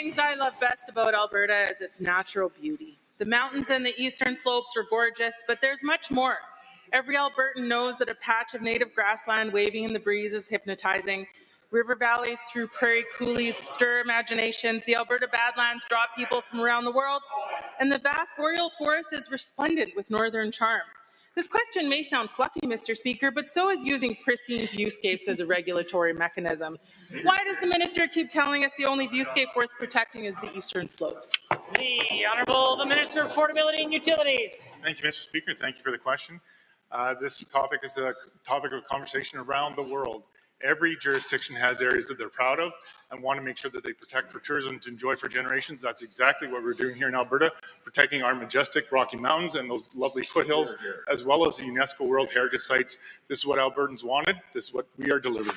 things I love best about Alberta is its natural beauty. The mountains and the eastern slopes are gorgeous, but there's much more. Every Albertan knows that a patch of native grassland waving in the breeze is hypnotizing. River valleys through prairie coulees stir imaginations. The Alberta Badlands draw people from around the world. And the vast boreal forest is resplendent with northern charm. This question may sound fluffy, Mr. Speaker, but so is using pristine viewscapes as a regulatory mechanism. Why does the minister keep telling us the only viewscape worth protecting is the eastern slopes? The Honourable the Minister of Affordability and Utilities. Thank you, Mr. Speaker. Thank you for the question. Uh, this topic is a topic of conversation around the world. Every jurisdiction has areas that they're proud of and want to make sure that they protect for tourism to enjoy for generations. That's exactly what we're doing here in Alberta, protecting our majestic Rocky Mountains and those lovely foothills, as well as the UNESCO World Heritage Sites. This is what Albertans wanted. This is what we are delivering.